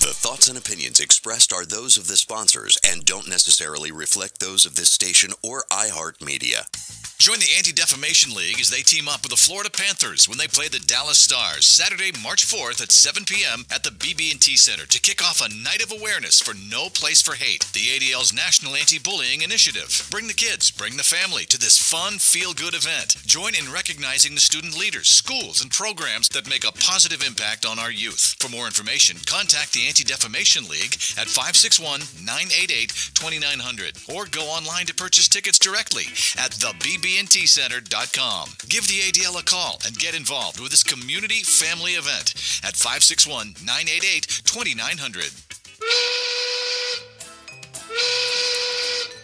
The thoughts and opinions expressed are those of the sponsors and don't necessarily reflect those of this station or iHeartMedia. Join the Anti Defamation League as they team up with the Florida Panthers when they play the Dallas Stars Saturday, March 4th at 7 p.m. at the BB&T Center to kick off a night of awareness for No Place for Hate, the ADL's national anti-bullying initiative. Bring the kids, bring the family to this fun, feel-good event. Join in recognizing the student leaders, schools, and programs that make a positive impact on our youth. For more information, contact the Anti Defamation League at 561 988 2900 or go online to purchase tickets directly at thebbntcenter.com. Give the ADL a call and get involved with this community family event at 561 988 2900.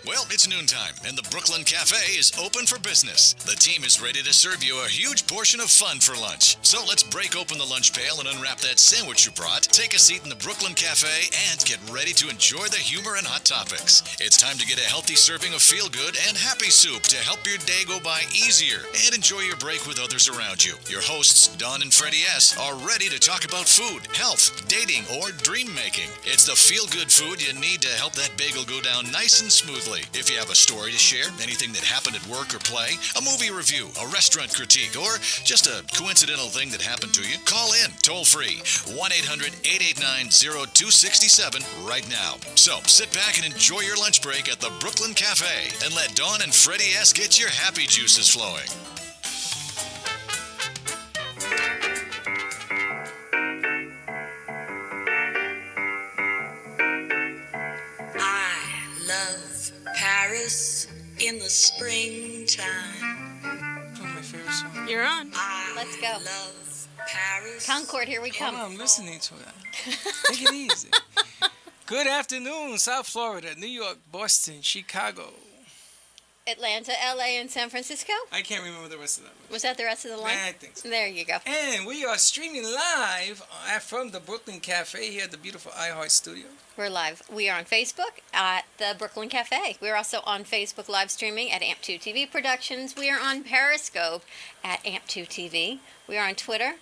Well, it's noontime, and the Brooklyn Cafe is open for business. The team is ready to serve you a huge portion of fun for lunch. So let's break open the lunch pail and unwrap that sandwich you brought. Take a seat in the Brooklyn Cafe and get ready to enjoy the humor and hot topics. It's time to get a healthy serving of feel good and happy soup to help your day go by easier and enjoy your break with others around you. Your hosts, Don and Freddie S., are ready to talk about food, health, dating, or dream making. It's the feel good food you need to help that bagel go down nice and smoothly. If you have a story to share, anything that happened at work or play, a movie review, a restaurant critique, or just a coincidental thing that happened to you, call in toll free 1 800 889 0267 right now. So sit back and enjoy your lunch break at the Brooklyn Cafe and let Dawn and Freddie S. get your happy juices flowing. Let's go. love Paris. Concord, here we come. I'm listening to it. Take it easy. Good afternoon, South Florida, New York, Boston, Chicago. Atlanta, LA, and San Francisco. I can't remember the rest of that. Was that the rest of the line? I think so. There you go. And we are streaming live from the Brooklyn Cafe here at the beautiful iHeart Studio. We're live. We are on Facebook at the Brooklyn Cafe. We're also on Facebook live streaming at AMP2 TV Productions. We are on Periscope at AMP2 TV. We are on Twitter.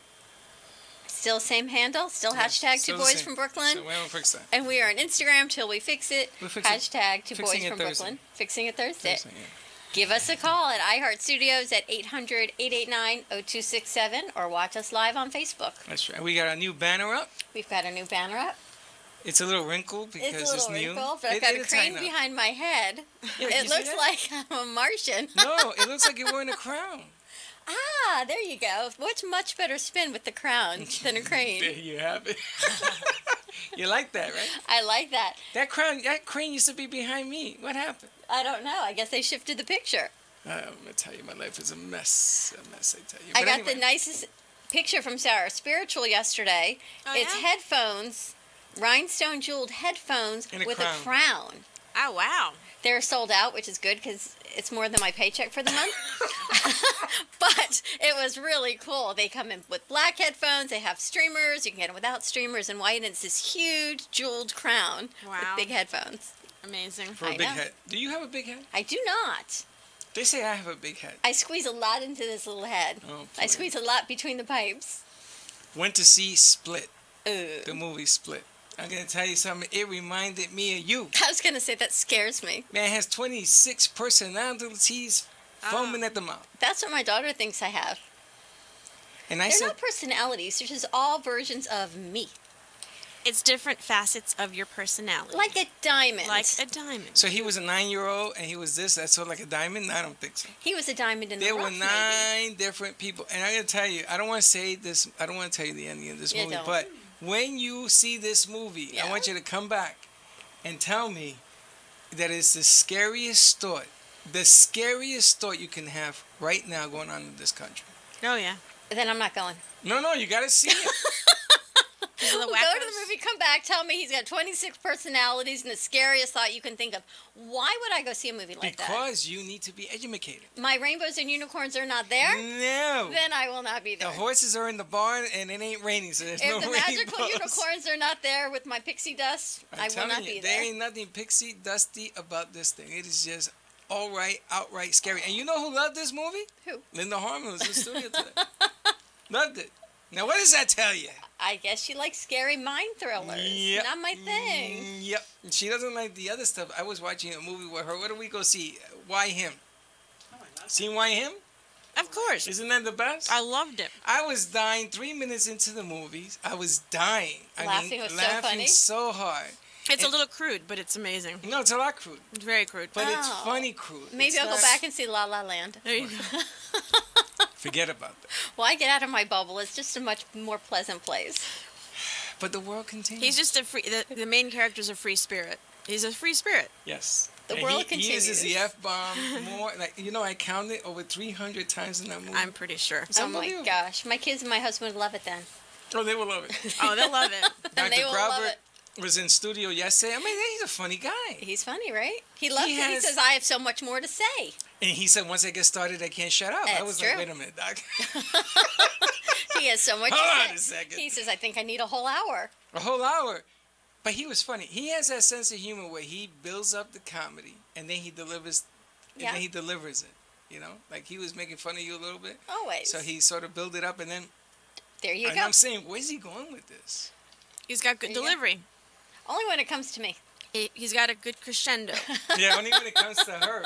Still same handle. Still hashtag Still Two Boys from Brooklyn. So we haven't fixed that. and we are on Instagram till we fix it. We'll fix it. Hashtag Two Fixing Boys from Thursday. Brooklyn. Fixing it Thursday. Thursday, yeah. Give us a call at iHeart Studios at 800 889 0267 or watch us live on Facebook. That's right. We got a new banner up. We've got a new banner up. It's a little wrinkled because It's a little new. wrinkled, but I've got a crane behind my head. Yeah, it looks like I'm a Martian. No, it looks like you're wearing a crown. Ah, there you go. What's much better spin with the crown than a There crane? you have it. you like that, right? I like that. That crown, that crane used to be behind me. What happened? I don't know. I guess they shifted the picture. Uh, I'm gonna tell you, my life is a mess. A mess, I tell you. I got anyway, the nicest picture from Sarah Spiritual yesterday. Oh, it's yeah? headphones, rhinestone jeweled headphones a with crown. a crown. Oh wow. They're sold out, which is good because it's more than my paycheck for the month. but it was really cool. They come in with black headphones. They have streamers. You can get them without streamers and white. And it's this huge jeweled crown with big headphones. Amazing. for a I big know. head. Do you have a big head? I do not. They say I have a big head. I squeeze a lot into this little head. Oh, I squeeze a lot between the pipes. Went to see Split, Ugh. the movie Split. I'm gonna tell you something. It reminded me of you. I was gonna say that scares me. Man has 26 personalities Ah. foaming at the mouth. That's what my daughter thinks I have. And I They're said, not personalities. They're just all versions of me, It's different facets of your personality. like a diamond. like a diamond. so he was a nine-year-old and he was this. That's sort of like a diamond. I don't think so. he was a diamond in There the were rough, maybe. nine different people, and I gotta tell you, I don't want to say this. I don't want to tell you the ending of this Yeah, movie, don't. but when you see this movie, I want you to come back and tell me that it's the scariest thought, the scariest thought you can have right now going on in this country. Oh yeah. Then I'm not going. No, no, you gotta see it. Because of Go to the movie, come back, tell me he's got 26 personalities and the scariest thought you can think of. Why would I go see a movie like that? because you need to be educated. My rainbows and unicorns are not there? No. Then I will not be there. The horses are in the barn and it ain't raining, so there's if no the magical unicorns are not there with my pixie dust, I'm I will not you, be there there. ain't nothing pixie dusty about this thing. It is just all right, outright scary. And you know who loved this movie? Who? Linda Harmon was in the studio today. loved it. Now, what does that tell you? I guess she likes scary mind thrillers. Yep. Not my thing. Mm, Yep. She doesn't like the other stuff. I was watching a movie with her. What did we go see? Why him? Seen Why him? Of course. Isn't that the best? I loved it. I was dying three minutes into the movies. I was dying. I Laughing mean, was so laughing funny. so hard. It's a little crude, but it's amazing. No, it's a lot crude, It's very crude. but it's Oh. funny crude. Maybe It's I'll go back and see La La Land. there you go. Forget about that. Well, I get out of my bubble. It's just a much more pleasant place. But the world continues. He's just a free. The, the main character's a free spirit. He's a free spirit. yes. The And world he, He uses the f bomb more. Like you know, I counted over three hundred times in that movie. I'm pretty sure. It's oh my gosh, my kids and my husband would love it then. Oh, they will love it. Oh, they'll love it. And they Dr. will love it. Was in studio yesterday. I mean, he's a funny guy. He's funny, right? He loves He it. He says, "I have so much more to say." And he said, once I get started, I can't shut up. I was true. like, wait a minute, doc. He has so much Hold to on say. a second. He says, "I think I need a whole hour." a whole hour. But he was funny. He has that sense of humor where he builds up the comedy and then he delivers, and Yeah. then he delivers it. You know, like he was making fun of you a little bit. Always. So he sort of built it up, and then there you and go. I'm saying, where's he going with this? He's got good There you go. Delivery. Only when it comes to me. He, he's got a good crescendo. Yeah, only when it comes to her.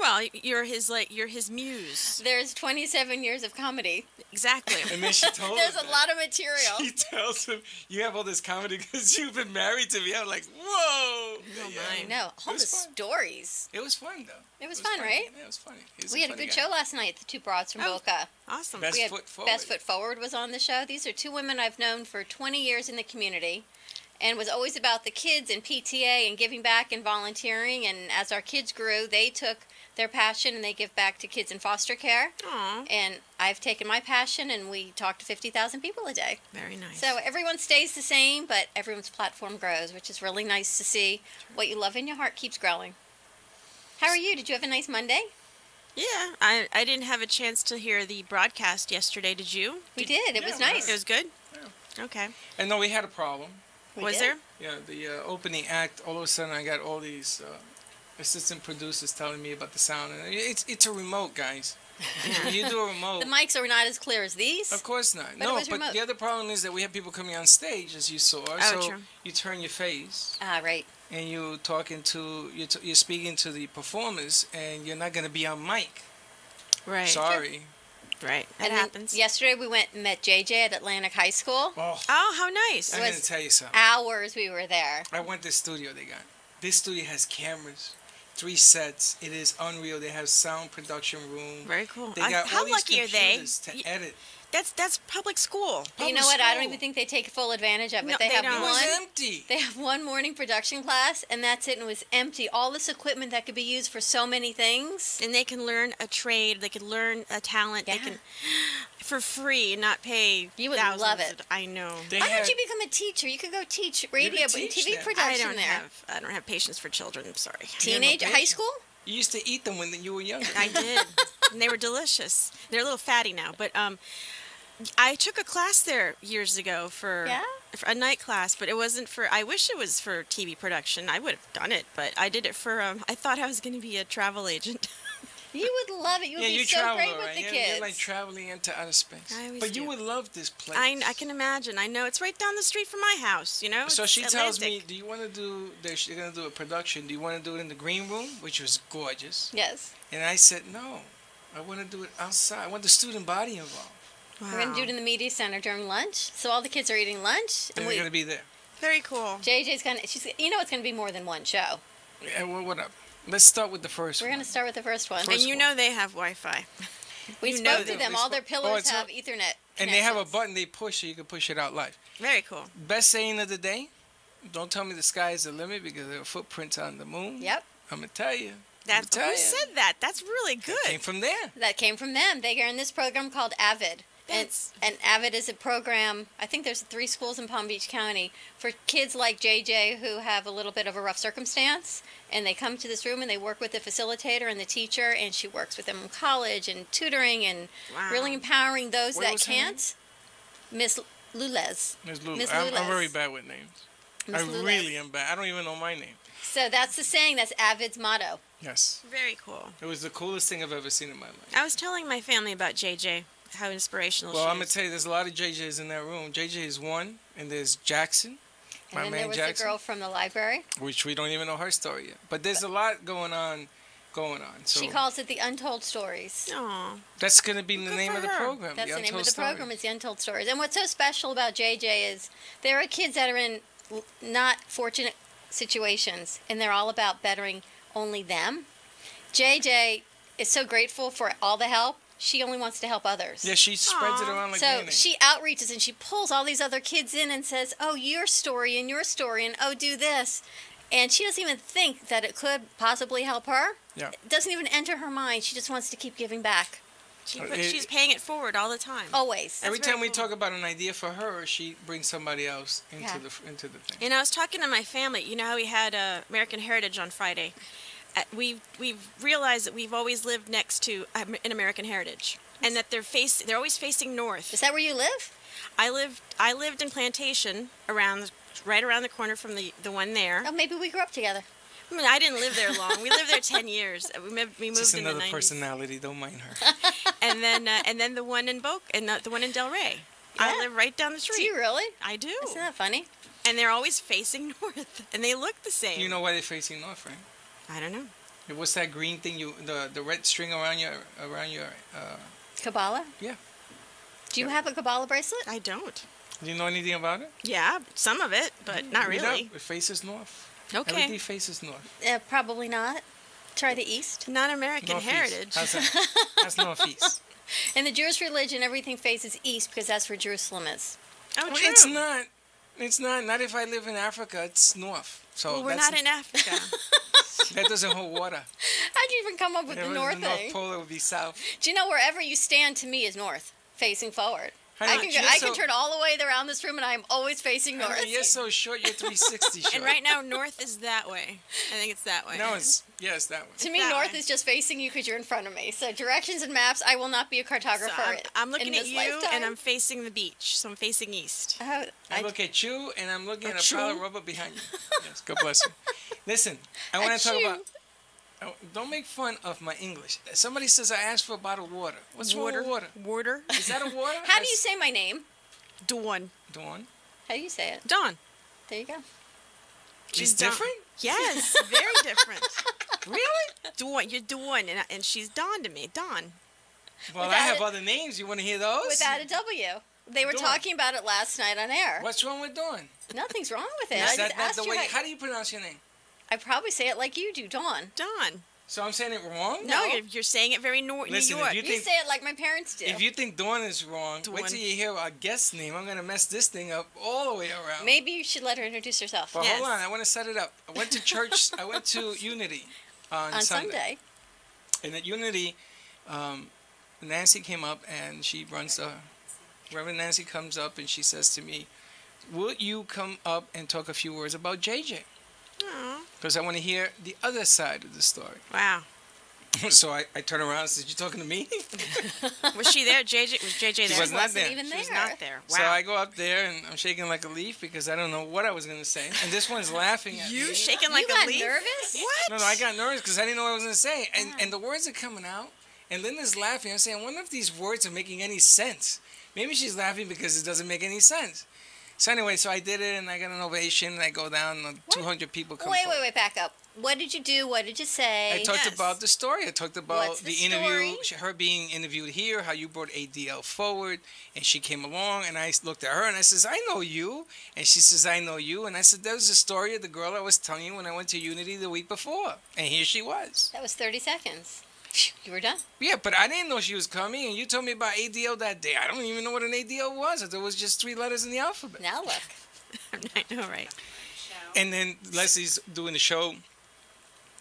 well, you're his like you're his muse. There's 27 years of comedy. Exactly. And then she told There's him a that. lot of material. She tells him, "You have all this comedy because you've been married to me." I'm like, "Whoa!" Oh, Yeah. my. I know. All It the fun. stories. It was fun though. It was fun, funny. right? Yeah, it was funny. Was We had a good guy. show last night. The two broads from Oh. Boca. Awesome. Best we had Foot Forward. Best Foot Forward was on the show. These are two women I've known for 20 years in the community and was always about the kids and PTA and giving back and volunteering. And as our kids grew, they took their passion and they give back to kids in foster care. Aw, And I've taken my passion and we talk to 50,000 people a day. very nice. So everyone stays the same, but everyone's platform grows, which is really nice to see. What you love in your heart keeps growing. How are you? Did you have a nice Monday? yeah, I I didn't have a chance to hear the broadcast yesterday. Did you? We did. It yeah, was nice. It was good. Yeah. Okay. And no, we had a problem. We was did. there? Yeah, the uh, opening act. All of a sudden, I got all these uh, assistant producers telling me about the sound, and it's it's a remote, guys. you do a remote, The mics are not as clear as these. of course not. But it no, was but remote. the other problem is that we have people coming on stage, as you saw. so Oh, true. you turn your face Ah, right. and you're talking to you're, t- you're speaking to the performers, and you're not going to be on mic. Right. Sorry. Right. That And happens. Yesterday we went and met JJ at Atlantic High School. Oh, Oh, how nice. I'm going to tell you something. Hours we were there. I went to the studio they got. This studio has cameras, three sets. It is unreal. They have sound production room. Very cool. They I- got how all these lucky are they? to Y- edit. That's that's public school. But you know Public what? I don't even think they take full advantage of it. No, they, they have don't. It was one. empty. They have one morning production class, and that's it. And it was empty. All this equipment that could be used for so many things. and they can learn a trade. They can learn a talent. They can for free, not pay. You would thousands love of- it. I know. They Why had, don't you become a teacher? You could go teach radio teach TV them. production I don't there. have. I don't have patience for children. I'm sorry. Yeah, no Teenage, high school? You used to eat them when you were younger. I did, and they were delicious. They're a little fatty now, but um, I took a class there years ago for, Yeah? for a night class, but it wasn't for. I wish it was for TV production. I would have done it, but I did it for. Um, I thought I was going to be a travel agent. You would love it. You would yeah, be you so travel, great all with the You're, kids. you're like traveling into outer space. I always but you would love this place. I, I can imagine. I know it's right down the street from my house. You know. So It's she tells me, "Do you want to do? They're going to do a production. Do you want to do it in the green room, which was gorgeous?" yes. And I said, "No, I want to do it outside. I want the student body involved. Wow. We're going to do it in the media center during lunch. So all the kids are eating lunch. And And we're going to be there." Very cool. JJ's going to, she's, you know it's going to be more than one show. Yeah, well, whatever. Let's start with the 1st We're one. going to start with the first one. First And you one. know they have Wi-Fi. we you know spoke to them. All their spoke- oh, have a- Ethernet. and they have a button they push so you can push it out live. Very cool. Best saying of the day: Don't tell me the sky is the limit because there are footprints on the moon. Yep. I'm gonna tell you. That's tell who ya. said that. That's really good. Came from there. That came from them. They are in this program called AVID. And, and AVID is a program, I think there's three schools in Palm Beach County for kids like JJ who have a little bit of a rough circumstance. And they come to this room and they work with the facilitator and the teacher, and she works with them in college and tutoring and Wow. really empowering those What that was her name? can't. Miss Lulez. Ms. Lulu. Miss I'm, I'm very bad with names. Miss I Lulez. really am bad. I don't even know my name. So that's the saying, that's AVID's motto. Yes. Very cool. It was the coolest thing I've ever seen in my life. I was telling my family about JJ how inspirational Well, she I'm gonna tell you, there's a lot of JJ's in that room. JJ is one, and there's Jackson, my And then man there was Jackson, the girl from the library. which we don't even know her story yet. But there's a lot going on, going on. So She calls it the Untold Stories. Aw. that's gonna be the name of the program. That's the, name of the Story. program. Is the Untold Stories. And what's so special about JJ is there are kids that are in not fortunate situations, and they're all about bettering only them. JJ is so grateful for all the help. She only wants to help others. Yeah, she spreads it around like so mayonnaise. she outreaches and she pulls all these other kids in and says, "Oh, your story and your story and oh, do this," and she doesn't even think that it could possibly help her. Yeah. It doesn't even enter her mind. She just wants to keep giving back. She, Uh, but it- she's paying it forward all the time. Always. Every very time we cool. talk about an idea for her, she brings somebody else into Yeah. the into the thing. And I was talking to my family. You know how we had uh, American Heritage on Friday. Uh, we we've realized that we've always lived next to an American Heritage, and that they're face they're always facing north. Is that where you live? I lived I lived in Plantation around right around the corner from the the one there. Oh, maybe we grew up together. I mean, I didn't live there long. We lived there ten years. Uh, We moved, we moved Just in the another 90s. personality. Don't mind her. And then uh, and then the one in Boca and the, the one in Delray. I live right down the street. Do street. you really? I do. Isn't that funny? And they're always facing north, and they look the same. You know why they're facing north, right? I don't know. What's that green thing? You the the red string around your around your. Uh, Kabbalah? Yeah. Do you have a Kabbalah bracelet? I don't. do you know anything about it? Yeah, some of it, but not You know, really. it faces north. Okay. Everything faces north. Uh, probably not. Try the East. Not American Northeast. heritage. How's that? That's northeast. In the Jewish religion, everything faces east because that's where Jerusalem is. Oh, Well, true. it's not. It's not. Not if I live in Africa. It's north. So well, we're not in Africa. that doesn't hold water. How'd you even come up with If the north the North thing? Pole, it would be south. Do you know wherever you stand to me is north, facing forward? Honey, I can you're I can turn all the way around this room and I am always facing north. Honey, you're so short. You're 360 short. and right now, north is that way. I think it's that way. No, it's yes that way. to me, that north way. is just facing you because you're in front of me. So directions and maps, I will not be a cartographer. So I'm, I'm in looking at you, lifetime. and I'm facing the beach, so I'm facing east. Oh, I I- look at you, and I'm looking at a Achoo. pile of rubber behind you. Yes, God bless you. Listen, I want to talk about. Oh, Don't make fun of my English. Somebody says I asked for a bottle of water. What's water, wrong water? water. Is that a water? How do you say my name? Dawn. Dawn? How do you say it? Dawn. There you go. She's Dawn. different. Yes, very different. Really? Dawn, you're Dawn, and, and she's Dawn to me. Dawn. Well, I have it- other names. You want to hear those? Without a W. They were Dawn. talking about it last night on air. What's wrong with Dawn? Nothing's wrong with it. Is I that just not asked the you way? how- How do you pronounce your name? I probably say it like you do, Dawn. Dawn. So I'm saying it wrong? No, No. you're, you're saying it very nor- Listen, New if York. you You think- say it like my parents do. If you think Dawn is wrong, wait Dawn. till you hear our guest name. I'm gonna mess this thing up all the way around. Maybe you should let her introduce herself But Yes. hold on, I want to set it up. I went to church. I went to Unity on, on Sunday. Sunday. And at Unity, um, Nancy came up and she runs the. Reverend Nancy comes up and she says to me, "Would you come up and talk a few words about JJ? Aw. Because I want to hear the other side of the story." Wow. so I, I turn around and said, "You talking to me?" Was she there? JJ was JJ there? was not wasn't there. even She was not there. Wow. So I go up there and I'm shaking like a leaf because I don't know what I was gonna say. And this one's laughing at you me. shaking like you a got leaf? nervous? What? No, no, I got nervous because I didn't know what I was gonna say, and and the words are coming out, and Linda's laughing. I'm saying, I wonder if these words are making any sense. Maybe she's laughing because it doesn't make any sense. So anyway, so I did it, and I got an ovation, and I go down, and 200 people come. Wait, forward. wait, wait, back up. What did you do? What did you say? I talked Yes. about the story. I talked about What's the interview, her being interviewed here, how you brought ADL forward, and she came along, and I looked at her and I says, "I know you," and she says, "I know you," and I said, "That was the story of the girl I was telling you when I went to Unity the week before," and here she was. That was 30 seconds. Phew, You were done. Yeah, but I didn't know she was coming, and you told me about ADL that day. I don't even know what an ADL was. I it was just three letters in the alphabet. Now look. I know, right? And then Leslie's doing the show.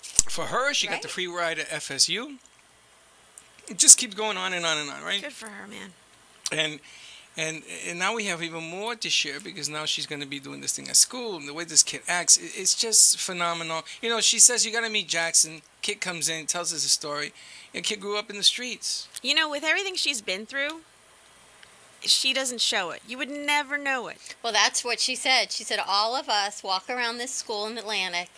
For her, she got the free ride at FSU. It just keeps going on and on and on, right? Good for her, man. and and and now we have even more to share because now she's going to be doing this thing at school and the way this kid acts it, it's just phenomenal you know she says you got to meet jackson kid comes in tells us a story and kid grew up in the streets You know, with everything she's been through, she doesn't show it. You would never know it. Well, that's what she said. She said all of us walk around this school in Atlantic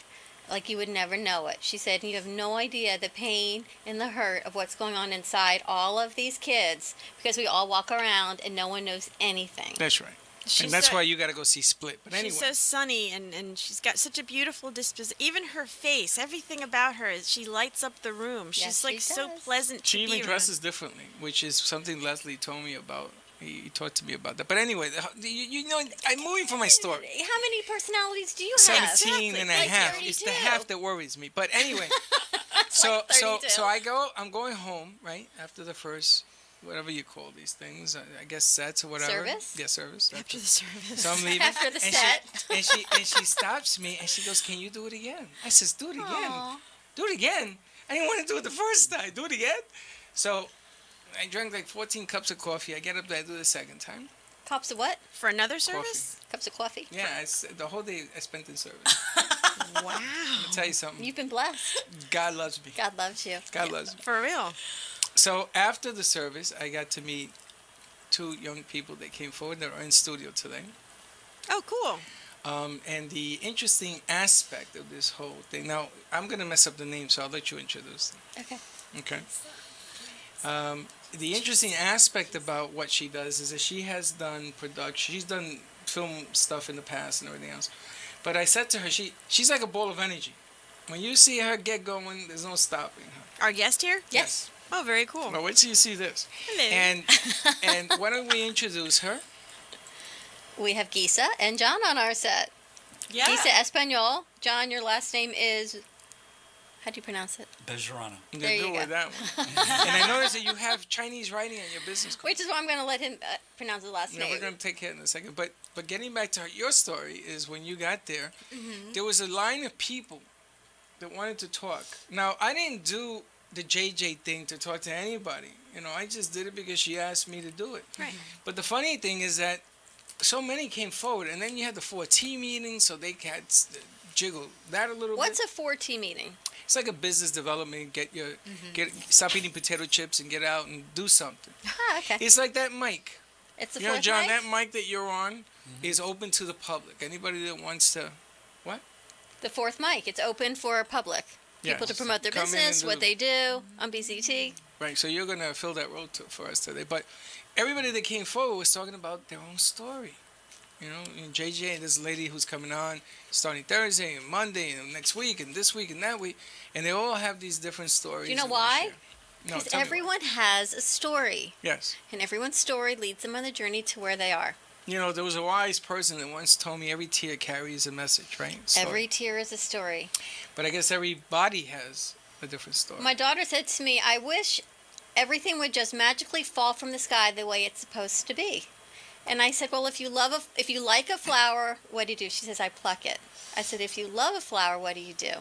like you would never know it. She said, You have no idea the pain and the hurt of what's going on inside all of these kids because we all walk around and no one knows anything. That's right. She's and that's so- why you got to go see Split. But anyway, She's so sunny and, and she's got such a beautiful disposition. Even her face, everything about her, she lights up the room. She's Yes, like she so does. pleasant to she be even around. dresses differently, which is something Leslie told me about. He, talked to me about that. But anyway, you, you know, I'm moving from my story. How many personalities do you have? 17 and a Like half. It's the half that worries me. But anyway, so like so so I go. I'm going home right after the first, whatever you call these things. I, guess sets or whatever. Service? Yeah, service. after the service. So I'm leaving. After the and set. She, and she and she stops me and she goes, "Can you do it again?" I says, "Do it again. Aw. Do it again." I didn't want to do it the first time. Do it again. So I drank like 14 cups of coffee. I get up there, I do it the second time. Cups of what? For another service? Cups of coffee? Yeah, I s the whole day I spent in service. Wow. I'll tell you something. You've been blessed. God loves me. God loves you. God loves me. For real. So after the service, I got to meet two young people that came forward that are in studio today. Oh, cool. Um, and the interesting aspect of this whole thing. Now, I'm going to mess up the name, so I'll let you introduce them. Okay. Okay. Um, the interesting aspect about what she does is that she has done production. She's done film stuff in the past and everything else. But I said to her, she she's like a ball of energy. When you see her get going, there's no stopping her. Our guest here? Yes. Oh, very cool. But wait till you see this. Hello. And and why don't we introduce her? We have Gisa and John on our set. yeah. Gisa Espanol. John, your last name is. How do you pronounce it? Bejarano. You There do you it with go. that one. and I noticed that you have Chinese writing on your business card. Which is why I'm going to let him uh, pronounce the last name. No, we're going to take care in a second. But but getting back to her, your story is when you got there, Mm-hmm. there was a line of people that wanted to talk. Now I didn't do the JJ thing to talk to anybody. You know, I just did it because she asked me to do it. Right. But the funny thing is that so many came forward, and then you had the 4T meeting, so they had s- jiggle that a little What's bit. What's a 4T meeting? It's like a business development. Get your Mm-hmm. get stop eating potato chips and get out and do something. Ah, okay. It's like that mic. It's the You know, John, mic? that mic that you're on is open to the public. Anybody that wants to, what? The fourth mic. It's open for public. People to promote their Come business, what they do on BCT. right? So you're gonna fill that role to, for us today. But everybody that came forward was talking about their own story. You know, and JJ, and this lady who's coming on starting Thursday and Monday and next week and this week and that week, and they all have these different stories. Do you know why? No, Because why. everyone has a story, Yes. and everyone's story leads them on the journey to where they are. You know, there was a wise person that once told me every tear carries a message, right? So- Every tear is a story. But I guess everybody has a different story. My daughter said to me, I wish everything would just magically fall from the sky the way it's supposed to be. And I said, Well, if you love a, if you like a flower, what do you do? She says, I pluck it. I said, If you love a flower, what do you do?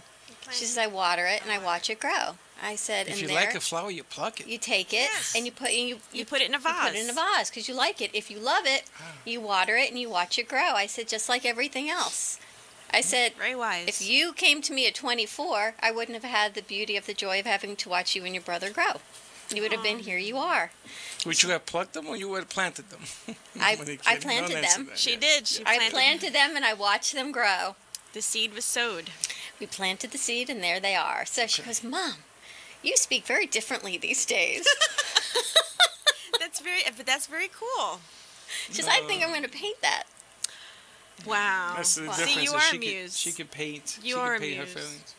She says, I water it and I watch it grow. I said, if you there, like a flower, you pluck it. you take it Yes. and you put you You put it in a you vase. put it in a vase because you like it. If you love it, Ah. you water it and you watch it grow. I said, just like everything else. I said, Very wise. if you came to me at 24, I wouldn't have had the beauty of the joy of having to watch you and your brother grow. You would have been here. You are. Would you have plucked them or you would have planted them? I- I planted them. that she yet. did. She I planted. planted them and I watched them grow. The seed was sowed. We planted the seed and there they are. So she goes, Mom, you speak very differently these days. That's very. But that's very cool. She says, I think I'm going to paint that. Wow. That's the Wow. difference. See, you is are she amused. Could, she could paint. You she are could paint her amused. feelings.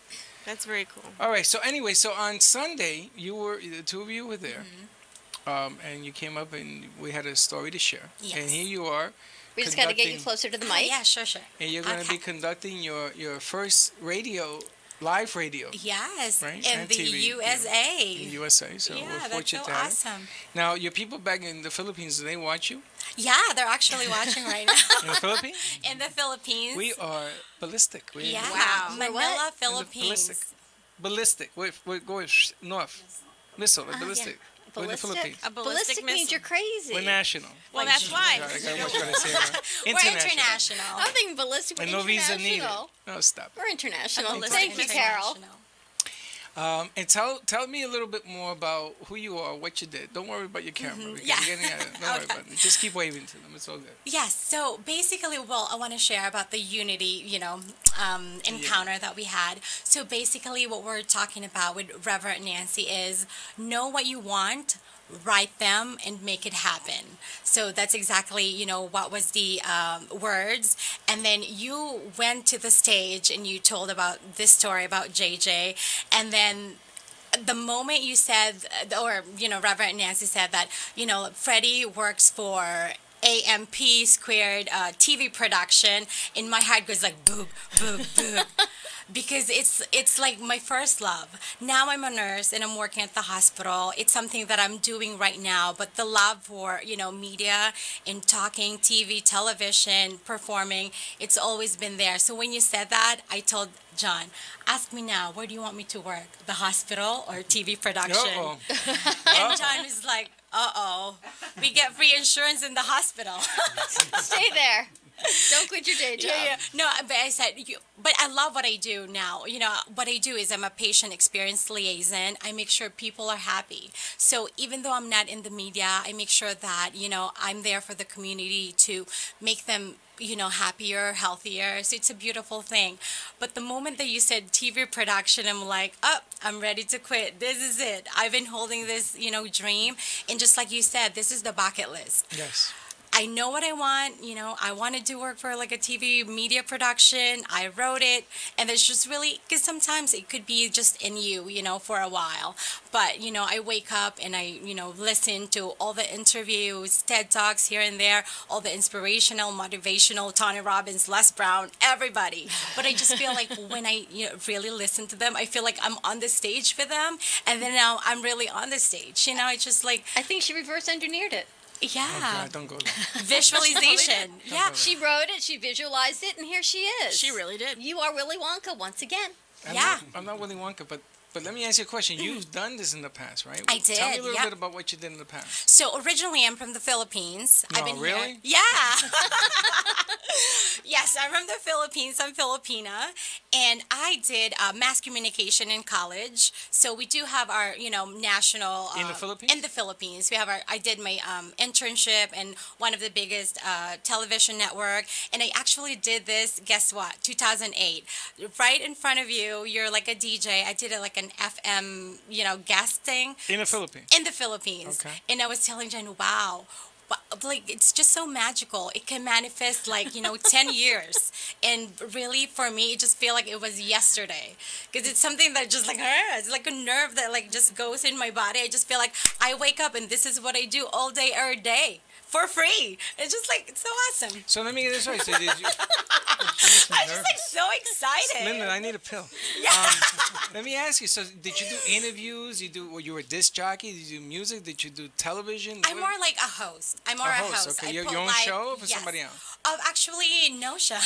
That's very cool. All right. So anyway, so on Sunday, you were the two of you were there, Mm-hmm. um, and you came up and we had a story to share. And here you are, We just got to get you closer to the Oh, mic. yeah, sure, sure. and you're going to be conducting your your first radio, live radio Yes, Right, in and the TV, yeah. USA. in USA. So yeah, we're that's fortunate so to have. it. awesome. Now, your people back in the Philippines, do they watch you Yeah, they're actually watching right now. in the Philippines? in the Philippines. We are ballistic. We yeah, Wow. We're Manila, what? Philippines. ballistic. ballistic. We're, we're going sh- north. Missile, like Uh, ballistic. We're in the Ballistic? Philippines. A ballistic, Ballistic means you're crazy. We're national. Well, Like that's why. I got much better to say. Right? We're international. I'm thinking ballistic. We're And no visa needed. international. No, stop. We're international. Thank you, missile. Carol. Um, and tell tell me a little bit more about who you are, what you did. Don't worry about your camera. Mm-hmm. yeah. you're getting at. Don't worry about it. Just keep waving to them. It's all good. Yes. So basically, well, I want to share about the unity, you know, um, encounter that we had. So basically, what we're talking about with Reverend Nancy is know what you want, write them, and make it happen. So that's exactly, you know, what was the um, words. And then you went to the stage and you told about this story about JJ, and then the moment you said, or you know, Reverend Nancy said that, you know, Freddie works for AMP squared uh, TV production, in my heart goes like boog, boog, boog. Because it's it's like my first love. Now I'm a nurse and I'm working at the hospital. It's something that I'm doing right now. But the love for you know media and talking, TV, television, performing, it's always been there. So when you said that, I told John, ask me now, where do you want me to work? The hospital or TV production? Uh-oh. And John is like, uh oh, we get free insurance in the hospital. Stay there. Don't quit your day job. yeah, yeah. No, but I said, you, but I love what I do now. You know, what I do is I'm a patient experience liaison. I make sure people are happy. So even though I'm not in the media, I make sure that, you know, I'm there for the community to make them you know happier healthier so it's a beautiful thing but the moment that you said tv production i'm like oh i'm ready to quit this is it i've been holding this you know dream and just like you said this is the bucket list Yes. I know what I want. You know, I wanted to work for like a TV media production. I wrote it, and it's just really because sometimes it could be just in you, you know, for a while. But you know, I wake up and I, you know, listen to all the interviews, TED talks here and there, all the inspirational, motivational, Tony Robbins, Les Brown, everybody. But I just feel like when I you know, really listen to them, I feel like I'm on the stage for them, and then now I'm really on the stage. You know, it's just like I think she reverse engineered it. Yeah, Oh, God, don't go there. visualization. yeah. She wrote it, she visualized it, and here she is. She really did. You are Willy Wonka once again. I'm Yeah. Not, I'm not Willy Wonka, but but let me ask you a question. You've done this in the past, right? I did. Tell me a little yep. bit about what you did in the past. So originally, I'm from the Philippines. I've been really? Here. Yeah. yes, I'm from the Philippines. I'm Filipina, and I did uh, mass communication in college. So we do have our, you know, national uh, In the Philippines? In the Philippines, we have our. I did my um, internship in one of the biggest uh, television network, and I actually did this. Guess what? 2008, right in front of you. You're like a DJ. I did it like an FM, you know, guest thing In the Philippines. in the Philippines. Okay. And I was telling Jen, wow. Like it's just so magical. It can manifest like you know ten years, and really for me, it just feel like it was yesterday, because it's something that just like it's like a nerve that like just goes in my body. I just feel like I wake up and this is what I do all day, every day for free. It's just like it's so awesome. So let me get this right. So did you? I'm just like so excited. Linda, I need a pill. Yeah. Um, let me ask you. So, did you do interviews? You do? Were you a disc jockey? Did you do music? Did you do television? I'm more like a host. I'm more A a host, host. okay. I Your- put your own live- show for yes. somebody else? Uh, actually, no show.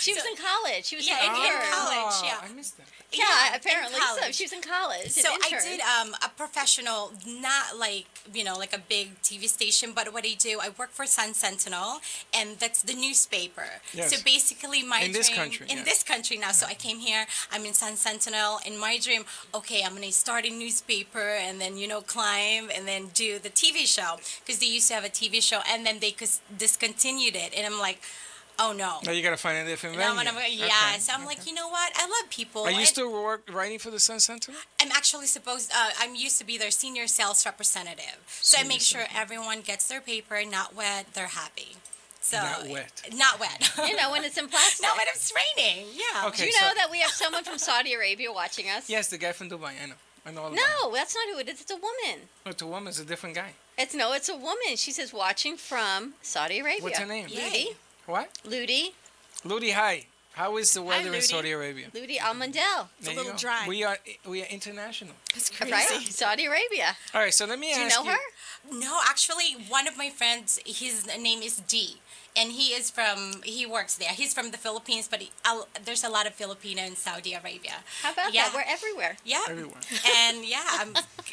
She was in college. She was Yeah, an in- in intern. college. Oh, yeah. I missed that. Yeah, Yeah, apparently so. She was in college. So I did um, a professional, not like you know, like a big TV station, but what do I do, I work for Sun Sentinel, and that's the newspaper. Yes. So basically, my In this dream country, in this country now. So I came here. I'm in Sun Sentinel, and my dream, okay, I'm gonna start a newspaper, and then you know, climb, and then do the TV show because they used to have a TV show, and then they discontinued it, and I'm like. Oh no! Now you gotta find a different And I'm venue. gonna, yeah, Okay, so I'm like, you know what? I love people. Are you and- still work, writing for the Sun Sentinel? I'm actually supposed. Uh, I'm used to be their senior sales representative, so I make sure sales. everyone gets their paper, not wet. They're happy. So Not wet. Not wet. You know, when it's in plastic. not when it's raining. Yeah. Okay. Do you know so- that we have someone from Saudi Arabia watching us? Yes, the guy from Dubai. I know. I know all about. No, that's not who it is. It's a woman. Oh, it's a woman. It's a different guy. It's no, it's a woman. She says watching from Saudi Arabia. What's her name? Yay. Ludi. What? Ludi. Ludi, hi. How is the weather in Saudi Arabia? Ludi Al Mandel. There a little dry. We are we are international. That's crazy. Right? Saudi Arabia. All right, so let me ask you. Do you know her? No, actually, one of my friends, his name is D, and he is from. He works there. He's from the Philippines, but he, there's a lot of Filipino in Saudi Arabia. How about Yeah. that? We're everywhere. Yeah. Everywhere. And yeah, I'm,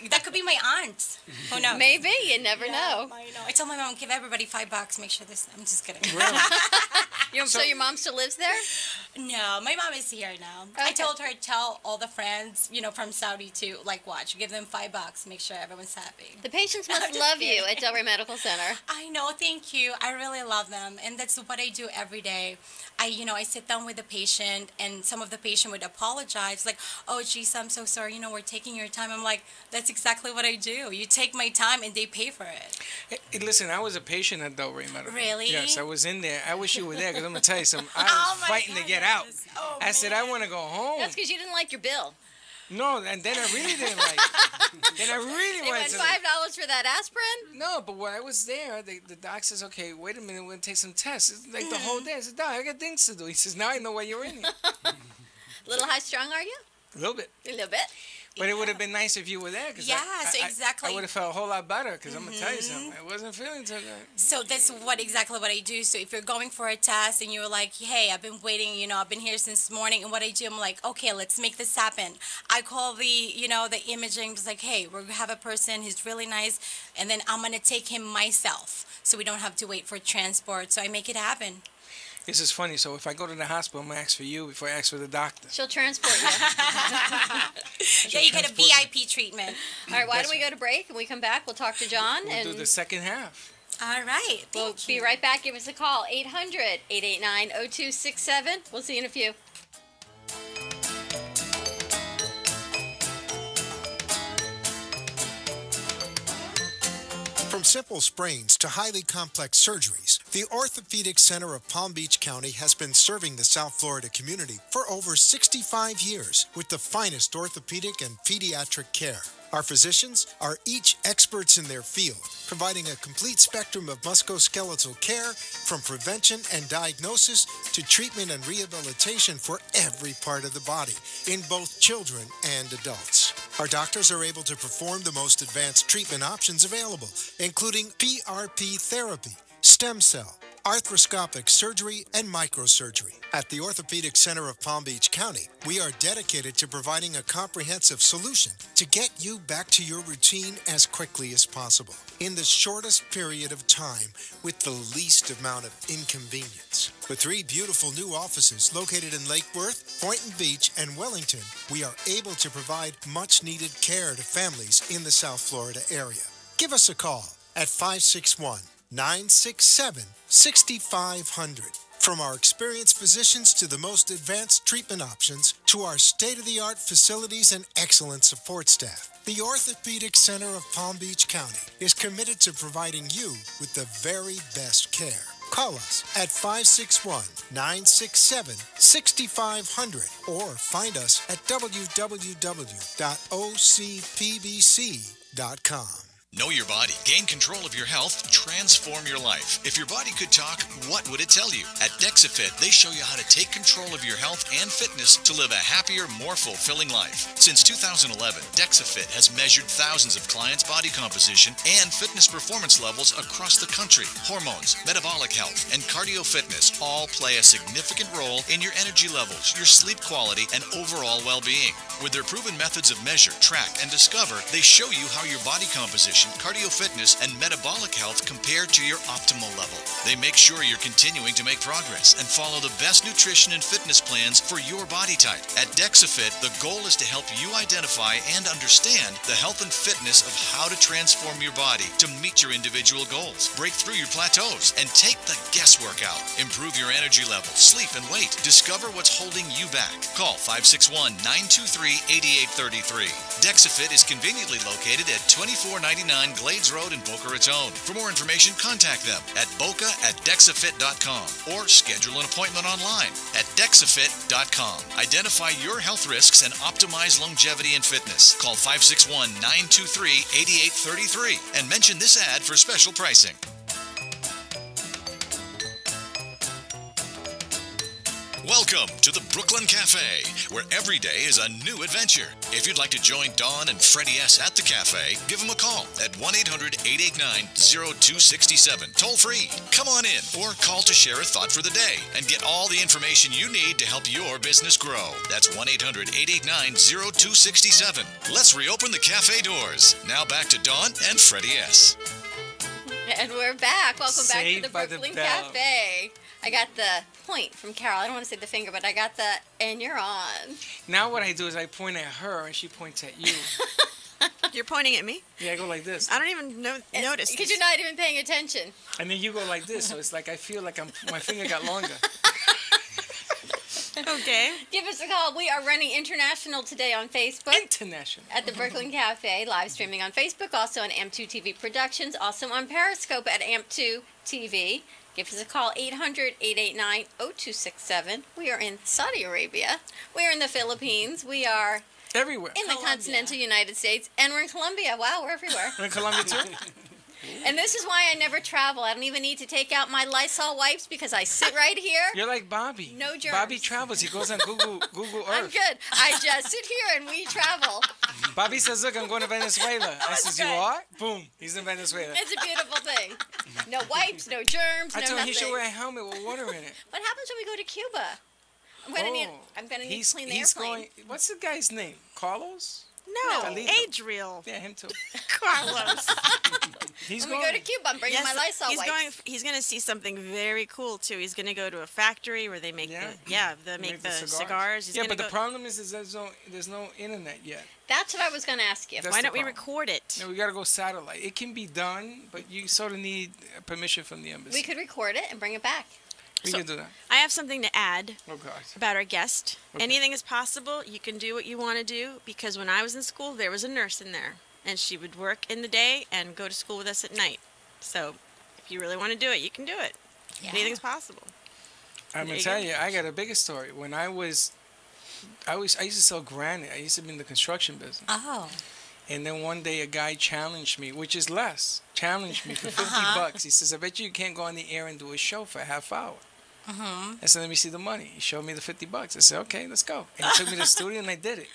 that could be my aunt. Who knows? Maybe. You never Yeah, know. I know. I told my mom, give everybody five bucks. Make sure this. I'm just kidding. Really? Your, so, So- your mom still lives there? No, my mom is here now. I told her tell all the friends, you know, from Saudi to like watch, give them five bucks, make sure everyone's happy. The patients must just love you at Delray Medical Center. I know, thank you. I really love them, Um, and that's what I do every day. I, you know, I sit down with the patient, and some of the patient would apologize, like, "Oh, geez, I'm so sorry. You know, we're taking your time." I'm like, "That's exactly what I do. You take my time, and they pay for it." Hey, hey, listen, I was a patient at Delray Medical. Really? Yes, I was in there. I wish you were there because I'm gonna tell you something. I Oh was my fighting to get out. goodness. Oh, I said I want to go home. That's because you didn't like your bill. No, and then I really didn't like. it. then I really They wanted went to. five dollars for that aspirin. No, but when I was there, the, the doc says, "Okay, wait a minute, we're gonna take some tests." It's like the whole mm. day. I said, "Doc, I got things to do." He says, "Now I know why you're in here." Little high strung, are you? a little bit, A little bit. But it would have been nice if you were there. Cause Yes, I, I- exactly. I, would have felt a whole lot better because I'm gonna tell you something. Mm-hmm. I wasn't feeling so good. So that's what exactly what I do. So if you're going for a test and you're like, hey, I've been waiting, you know, I've been here since morning, and what I do, I'm like, okay, let's make this happen. I call the, you know, the imaging, just like, hey, we have a person who's really nice, and then I'm gonna take him myself, so we don't have to wait for transport. So I make it happen. This is funny. So if I go to the hospital, I'm gonna ask for you before I ask for the doctor. She'll transport you. Yeah, you get a transport VIP treatment. All right, why don't we go to break and we come back? We'll talk to John We'll and do the second half. All right. we'll thank be right back. Give us a call 800 889 0267. We'll see you in a few. Simple sprains to highly complex surgeries, the Orthopedic Center of Palm Beach County has been serving the South Florida community for over 65 years with the finest orthopedic and pediatric care. Our physicians are each experts in their field, providing a complete spectrum of musculoskeletal care from prevention and diagnosis to treatment and rehabilitation for every part of the body in both children and adults. Our doctors are able to perform the most advanced treatment options available, including PRP therapy, stem cell, arthroscopic surgery, and microsurgery. At the Orthopedic Center of Palm Beach County, we are dedicated to providing a comprehensive solution to get you back to your routine as quickly as possible in the shortest period of time with the least amount of inconvenience. With three beautiful new offices located in Lake Worth, Boynton Beach, and Wellington, we are able to provide much needed care to families in the South Florida area. Give us a call at 561 967 6500. From our experienced physicians to the most advanced treatment options to our state of the art facilities and excellent support staff, the Orthopedic Center of Palm Beach County is committed to providing you with the very best care. Call us at 561 967 6500 or find us at www.ocpbc.com. Know your body, gain control of your health, transform your life. If your body could talk, what would it tell you? At DexaFit, they show you how to take control of your health and fitness to live a happier, more fulfilling life. Since 2011, DexaFit has measured thousands of clients' body composition and fitness performance levels across the country. Hormones, metabolic health, and cardio fitness all play a significant role in your energy levels, your sleep quality, and overall well-being. With their proven methods of measure, track, and discover, they show you how your body composition, cardio fitness, and metabolic health compare to your optimal level. They make sure you're continuing to make progress and follow the best nutrition and fitness plans for your body type. At DexaFit, the goal is to help you identify and understand the health and fitness of how to transform your body to meet your individual goals, break through your plateaus, and take the guesswork out. Improve your energy level, sleep, and weight. Discover what's holding you back. Call 561 923 8833. DexaFit is conveniently located at 2499 Glades Road in Boca Raton. For more information, contact them at boca at dexafit.com or schedule an appointment online at dexafit.com. Identify your health risks and optimize longevity and fitness. Call 561 923 8833 and mention this ad for special pricing. Welcome to the Brooklyn Cafe, where every day is a new adventure. If you'd like to join Don and Freddie S. at the cafe, give them a call at 1 800 889 0267, toll free. Come on in or call to share a thought for the day and get all the information you need to help your business grow. That's 1 800 889 0267. Let's reopen the cafe doors. Now back to Don and Freddie S. And we're back. Welcome back to the by the Brooklyn Cafe. I got the point from Carol. I don't want to say the finger, but I got the and you're on. Now what I do is I point at her and she points at you. You're pointing at me. Yeah, I go like this, I don't even know, notice. because you're not even paying attention. and then you go like this. So it's like I feel like I'm my finger got longer. Okay. Give us a call. We are running international today on Facebook. International. at the Brooklyn Cafe, live streaming on Facebook, also on AMP2 TV Productions, also on Periscope at AMP2 TV. Give us a call, 800 889 0267. We are in Saudi Arabia. We are in the Philippines. We are Everywhere. in the continental United States. And we're in Colombia. Wow, we're everywhere. We're in Colombia too. and this is why I never travel. I don't even need to take out my Lysol wipes because I sit right here. You're like Bobby. No germs. Bobby travels. He goes on Google Google Earth. I'm good. I just sit here and we travel. Bobby says, "Look, I'm going to Venezuela." I says, "You are?" Boom. He's in Venezuela. It's a beautiful thing. No wipes, no germs, I no told him he should wear a helmet with water in it. What happens when we go to Cuba? I'm gonna need. Oh, I'm gonna need to clean the he's airplane. going. What's the guy's name? Carlos. No, Carlito. Adriel. Yeah, him too. Carlos. He's when we going. go to Cuba, I'm bringing my Lysol he's wipes. going. He's going to see something very cool too. He's going to go to a factory where they make Yeah. the yeah, they make, the, cigars. He's yeah, gonna but the problem is, is there's no there's no internet yet. That's what I was gonna ask you. That's Why don't we record it? No, we gotta go satellite. It can be done, but you sort of need uh, permission from the embassy. we could record it and bring it back. We So- can do that. I have something to add Oh God. about our guest. Okay. Anything is possible. You can do what you want to do because when I was in school, there was a nurse in there, and she would work in the day and go to school with us at night. So, if you really want to do it, you can do it. Anything's possible. I'm gonna tell you, I got a bigger story. When I was, I was, I used to sell granite. I used to be in the construction business. Oh. And then one day a guy challenged me, which is less, challenged me for 50 Uh-huh. bucks. He says, I bet you you can't go on the air and do a show for a half hour. Mm-hmm. I said, let me see the money. He showed me the 50 bucks. I said, okay, let's go. And he took me to the studio and I did it.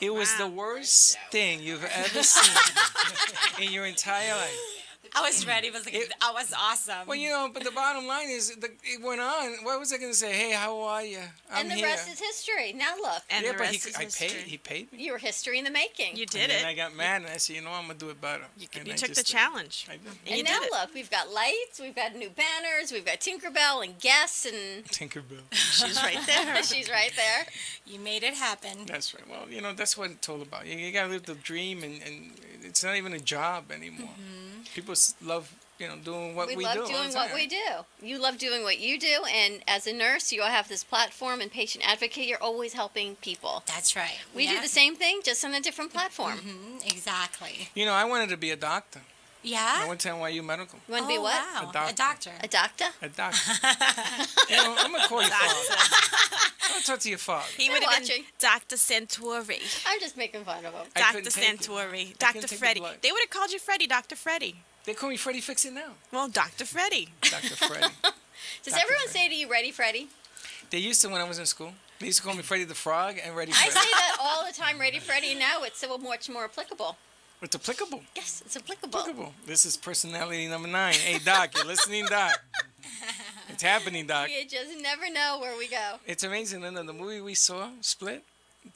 It was the worst thing you've ever seen in your entire life. I was ready. It was like, It- I was awesome. Well, you know, but the bottom line is, the, it went on. What was I going to say? Hey, how are you? I'm and the here. rest is history. Now look, And yeah, the but rest he, is I history. paid. He paid me. you were history in the making. You did and it. And I got mad and I said, you know, I'm gonna do it better. you you took the just did challenge. I did. And and you now did look, we've got lights, we've got new banners, we've got Tinkerbell and guests, and Tinkerbell. She's right there. she's right there. you made it happen. That's right. Well, you know, that's what it's all about. You, you gotta live the dream, and, and it's not even a job anymore. Mm-hmm. People love, you know, doing what we, we, do. love all the doing what we do. You love doing what you do, and as a nurse, you have this platform and patient advocate. You're always helping people. That's right. We do the same thing, just on a different platform. hmm Exactly. You know, I wanted to be a doctor. I Yeah. went to NYU Medical. You want to be Oh, what? Wow. A doctor. A doctor. A doctor? A doctor. you know, I'm gonna call you father. I'm gonna talk to your father. He would have been. Dr. Santori. I'm just making fun of him. Dr. couldn't take it. Santori. Dr. take the Freddy. They would have called you Freddy, Dr. Freddy. They call me Freddie Fix It now. Well, Dr. Freddy. Dr. Freddie. Does Dr. everyone Freddy. say to you, ready, Freddie? They used to when I was in school. They used to call me Freddie the Frog and Ready I Freddy. say that all the time, ready, Freddy. Now it's so much more applicable. It's applicable. Yes, it's applicable. Applicable. This is personality number nine. Hey, Doc, you're listening, Doc. It's happening, Doc. You just never know where we go. It's amazing, Linda. The movie we saw, Split,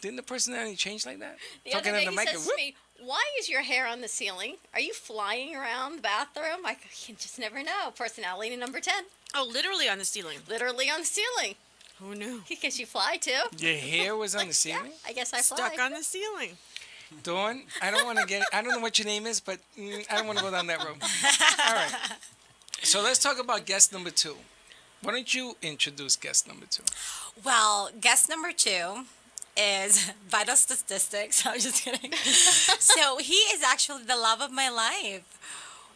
didn't the personality change like that? The other day the he mic says to me, "Why is your hair on the ceiling? Are you flying around the bathroom?" I go, you just never know. Personality number 10. Oh, literally on the ceiling. literally on the ceiling. Who knew? Because you fly too. Your hair was on the ceiling? Yeah, ceiling? I guess I fly. Stuck on the ceiling. Dawn, I don't want to get, I don't know what your name is, but mm, I don't want to go down that road. All right. So let's talk about guest number two. Why don't you introduce guest number two? Well, guest number two is vital statistics. I'm just kidding. so he is actually the love of my life.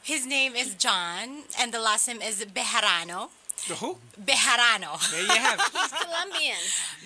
His name is John, and the last name is Bejarano. The who? Bejarano. There you have it. He's Colombian.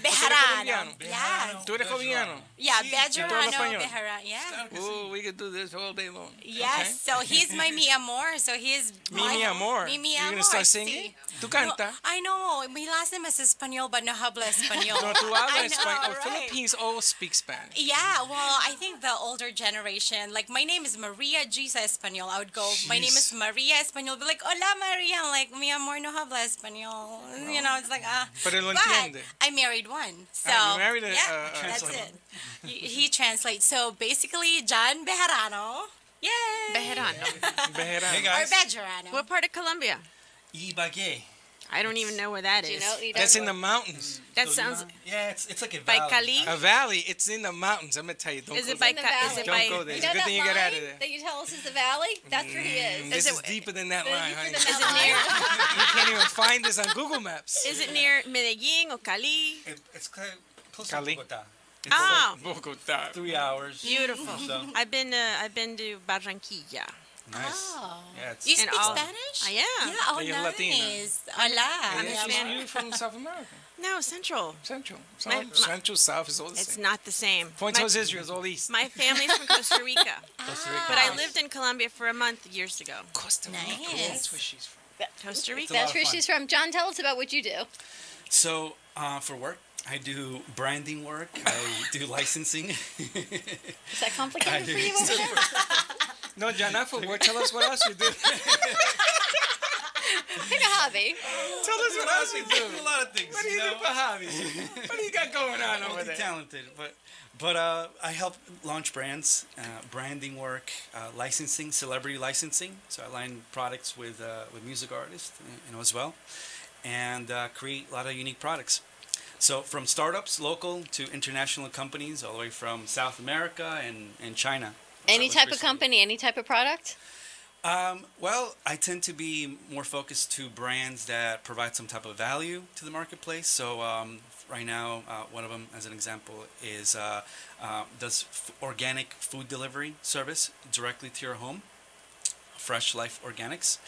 Bejarano. colombiano. Yeah. Tú eres colombiano. Yeah, tú hablas Bejarano. Bejarano. Yeah. Ooh, we could do this all day long. Yes, so he's my mi amor. So he's Mi my, mi amor. Mi mi You're amor. gonna start singing? sí. singing? Tú No, canta. I know. My last name is español, but no habla español. No, tú hablas I know, español. Oh, right? Philippines all speak Spanish. Yeah, well, I think the older generation, like my name is Maria Gisa Español. I would go, my name is Jeez. Maria Español. Be like, hola Maria. I'm like, mi amor no habla español. You know, it's like, ah. Pero lo but entiende. I married one. So, Ah, you married a- yeah, uh, uh, that's translator. it. He, he translates. So basically, John Bejarano. Yay. Bejarano. Bejarano. Hey Or guys, Bejarano. what part of Colombia? Ibagué. I don't even know where that is. You know? You That's don't- in the mountains. That sounds. Yeah, it's it's like a By valley. Cali? A valley. It's in the mountains. I'm gonna tell you. Don't Is go it there. by? in the Ca- Is it Don't by? go there. You It's a know good that thing you line get out of there. that you tell us is the valley? That's where he is. Mm, This it- is deeper than that line, honey. put the Is it near? You can't even find this on Google Maps. Is it near Medellin or Cali? It, it's close, close Cali? to Bogota. It's Oh, Bogota. three hours. beautiful. So I've been. Uh, I've been to Barranquilla. Nice. Oh. Yeah, it's You speak all- Spanish? I am. Yeah, oh, You're Latina. nice. Hola. I'm Yeah, she's Spanish. you from South America. No, Central. Central. My- South, my- Central, South is all the It's same. It's not the same. Point my, towards Israel is all east. my family's from Costa Rica, Costa Rica. but I lived in Colombia for a month years ago. Costa Rica. Nice. That's where she's from. Costa Rica. That's where she's from. John, tell us about what you do. So uh, for work, I do branding work. I do licensing. Is that complicated I for you over there? No, John, not for work. Tell us what else you do. Pick a hobby. Tell us what else you a lot of things. What do you know? do for hobbies? What do you got going on over there? talented, but but uh, I help launch brands, uh, branding work, uh, licensing, celebrity licensing. So I line products with uh, with music artists, you know, as well, and uh, create a lot of unique products. So from startups, local to international companies, all the way from South America and, and China. Any type of company, any type of product? Um, well, I tend to be more focused to brands that provide some type of value to the marketplace. So um, right now, uh, one of them, as an example, is uh, uh, does f- organic food delivery service directly to your home. Fresh Life Organics,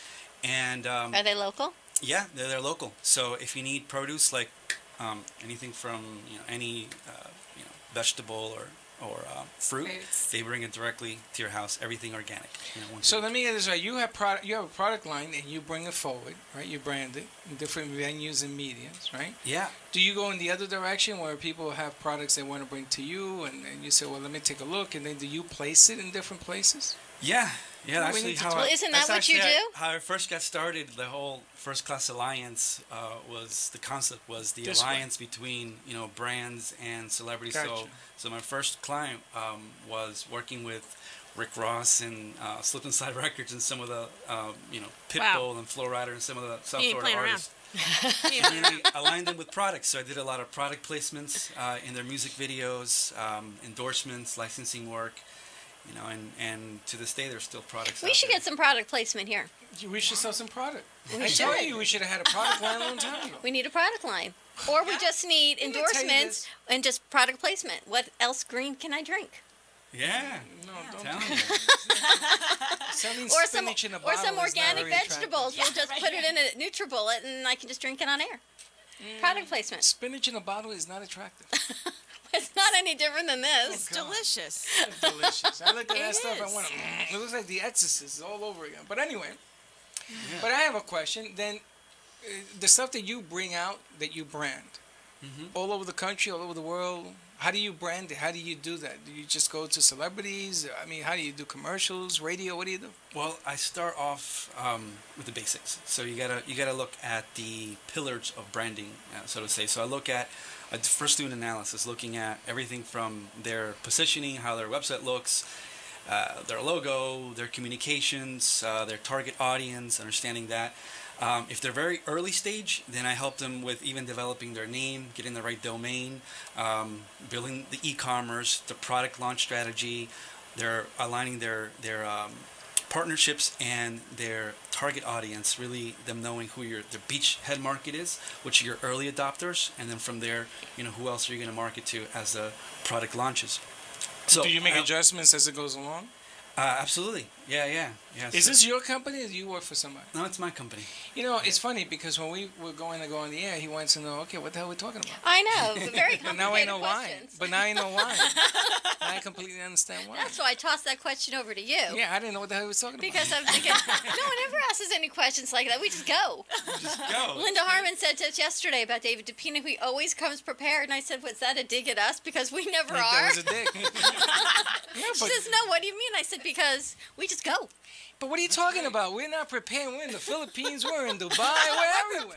and um, Are they local? yeah, they're, they're local. So if you need produce like um, anything from you know any uh, you know vegetable or or uh, fruit, Fruits. they bring it directly to your house. Everything organic. You know, So a let me get this right. You have product. You have a product line, and you bring it forward, right? You brand it in different venues and mediums, right? Yeah, Do you go in the other direction where people have products they want to bring to you, and, and you say, "Well, let me take a look," and then do you place it in different places? yeah, yeah. Well, we Actually, how talk- I- Well, isn't that that's what you do? How I first got started, the whole First Class Alliance uh, was the concept was the This alliance between you know brands and celebrities. So, Gotcha. so my first client um, was working with Rick Ross and uh, Slip and Slide Records and some of the um, you know Pitbull and Flo Rida and some of the South You ain't Florida artists. and really aligned them with products. So I did a lot of product placements uh, in their music videos, um, endorsements, licensing work. You know, and, and to this day, there's still products. We out should there. get some product placement here. We should sell some product. We I told should. you we should have had a product line a long time ago. We need a product line. Or we just need Let me tell you endorsements and just product placement. What else green can I drink? Yeah, No, don't. telling you. Selling Or some, in a or some organic very attractive. vegetables. We'll just put it in a NutriBullet and I can just drink it on air. Product mm. placement. Spinach in a bottle is not attractive. It's not any different than this. It's delicious. It's delicious. I looked at that stuff. I is. went. Mm, it looks like The Exorcist all over again. But anyway, but I have a question. Then, uh, the stuff that you bring out that you brand Mhm. all over the country, all over the world. How do you brand it? How do you do that? Do you just go to celebrities? I mean, how do you do commercials, radio? What do you do? Well, I start off um, with the basics. So you gotta you gotta look at the pillars of branding, uh, so to say. So I look at Do an analysis, looking at everything from their positioning, how their website looks, uh, their logo, their communications, uh, their target audience, understanding that. Um, if they're very early stage, then I help them with even developing their name, getting the right domain, um, building the e-commerce, the product launch strategy. They're aligning their their um, partnerships and their target audience, really them knowing who your their beachhead market is, which are your early adopters, and then from there, you know, who else are you going to market to as the product launches. So do you make I- adjustments as it goes along? Uh, absolutely, yeah, yeah, yeah. Is so- this your company or do you work for somebody? No, it's my company. You know, it's funny because when we were going to go on the air, he wants to know, okay, what the hell are we talking about? I know. Very complicated But now I know why. questions. But now I know why. I completely understand why. That's why I tossed that question over to you. Yeah, I didn't know what the hell he was talking about. Because I'm thinking, no one ever asks us any questions like that. We just go. Just Go. Linda Harmon said to us yesterday about David DePina, he always comes prepared. And I said, was that a dig at us? Because we never Like are. that was a dick. yeah, she but says, no, what do you mean? I said, because we just just go. But what are you talking about? We're not preparing. We're in the Philippines. We're in Dubai. We're everywhere.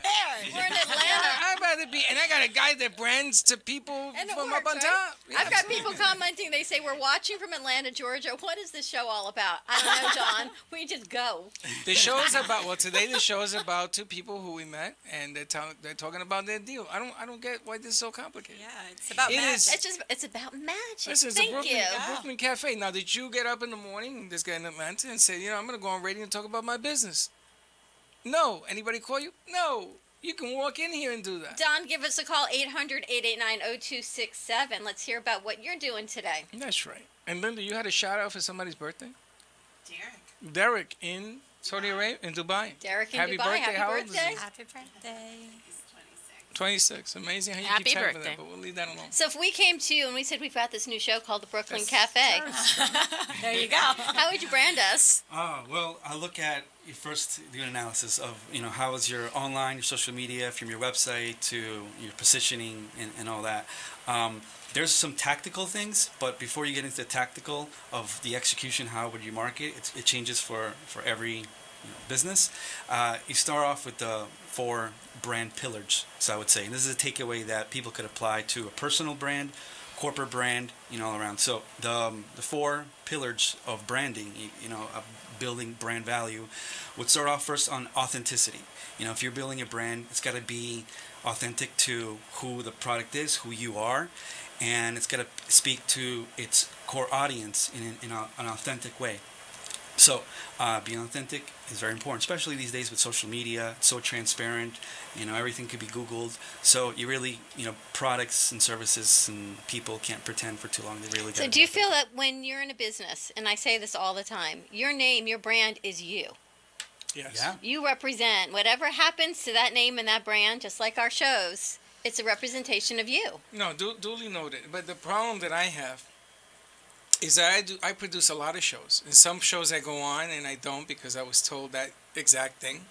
We're in Atlanta. I'd rather be, and I got a guy that brands to people And from works, up on right? top. I've got people commenting. They say we're watching from Atlanta, Georgia. What is this show all about? I don't know, John. we just go. The show is about well today. The show is about two people who we met, and they're they're talking about their deal. I don't I don't get why this is so complicated. Yeah, it's about It magic. is- It's just it's about magic. This is Thank the Brooklyn, you. the Brooklyn Cafe. Now, did you get up in the morning, this guy in Atlanta, and say, you know, I'm going to go on radio and talk about my business? No. Anybody call you? No. You can walk in here and do that. Don, give us a call 800-889-0267. Let's hear about what you're doing today. That's right. And Linda, you had a shout out for somebody's birthday? Derek. Derek in Saudi Arabia, in Dubai. Derek in Happy Dubai. birthday. Happy How birthday. Happy birthday. 26. Amazing how you Happy keep track of birthday. that, but we'll leave that alone. So if we came to you and we said we've got this new show called the Brooklyn That's- Cafe, There you go. how would you brand us? Ah, well, I look at you first do an analysis of you know how is your online, your social media, from your website to your positioning and, and all that. Um, there's some tactical things, but before you get into the tactical of the execution, how would you market? It, it changes for for every you know, business. Uh, you start off with the four brand pillars. So I would say, and this is a takeaway that people could apply to a personal brand, corporate brand, you know, all around. So the um, the four pillars of branding, you, you know, of building brand value, would start off first on authenticity. You know, if you're building a brand, it's got to be authentic to who the product is, who you are, and it's got to speak to its core audience in, in a, an authentic way. So, uh, being authentic is very important, especially these days with social media. It's so transparent, you know, everything could be Googled. So, you really, you know, products and services and people can't pretend for too long. They really. So do you feel that when you're in a business, and I say this all the time, your name, your brand is you. Yes. Yeah. You represent whatever happens to that name and that brand, just like our shows. It's a representation of you. No, du- duly noted. But the problem that I have is that I do I produce a lot of shows, and some shows I go on and I don't because I was told that exact thing.